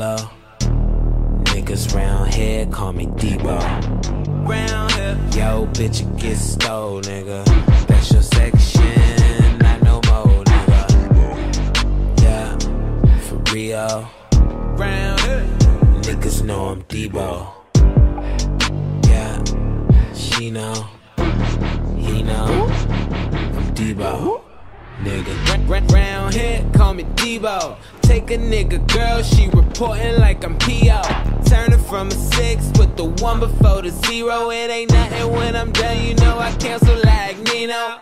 D-Lo. Niggas round here call me Debo. Round here. Yo, bitch, it get stole, nigga. That's your section, not no more, nigga. Yeah, for real. Round here. Niggas know I'm Debo. Yeah, she know. He know. I'm Debo. Nigga. Round here, call me Debo. Take a nigga girl, she reporting like I'm P.O. Turning from a six with the one before the zero. It ain't nothing when I'm done, you know I cancel like Nino.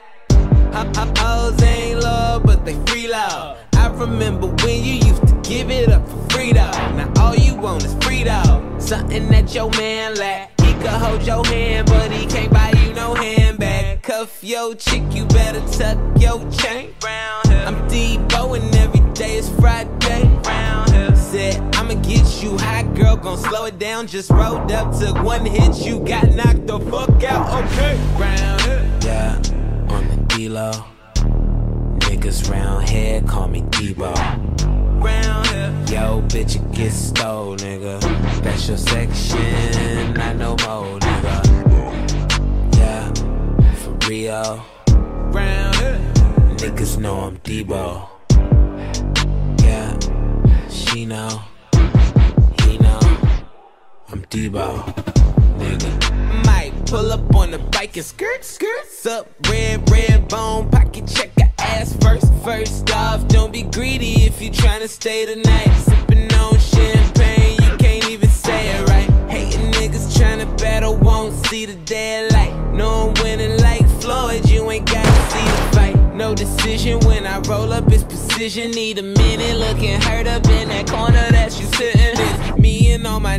Hoes ain't low, but they free love. I remember when you used to give it up for free though. Now all you want is free though. Something that your man lack. He could hold your hand, but he can't buy you no handbag. Cuff your chick, you better tuck your chain. Hot, girl, gon' slow it down. Just rolled up, took one hit, you got knocked the fuck out. Okay, round here. Yeah, on the D-Lo. Niggas round here call me Debo. Round here. Yo, bitch, it get stole, nigga. That's your section, not no more, nigga. Yeah, for real. Round here. Niggas know I'm Debo. Yeah, she know. Know. I'm Debo. Nigga. Might pull up on the bike and skirt, skirt. Up, red, red bone, pocket check her ass first. First off, don't be greedy if you tryna stay tonight. Sipping on champagne, you can't even say it right. Hating niggas tryna battle, won't see the daylight. No I'm winning like Floyd, you ain't gotta see the fight. No decision when I roll up, it's precision. Need a minute, looking hurt up in that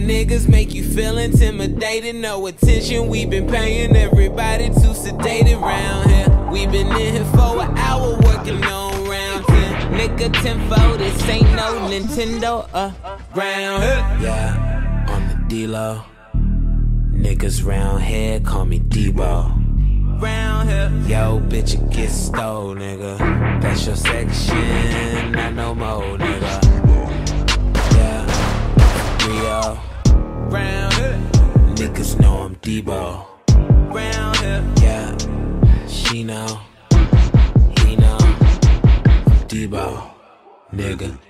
niggas make you feel intimidated. No attention, we been paying everybody to sedate it round here. We been in here for an hour working on round 10. Nigga, 10 this ain't no Nintendo, uh, round here. Yeah, on the D-Lo. Niggas round here call me Debo. Round here. Yo, bitch, it get stole, nigga. That's your section, not no more, Debo. Round here. Yeah, she know. He know. Debo, nigga.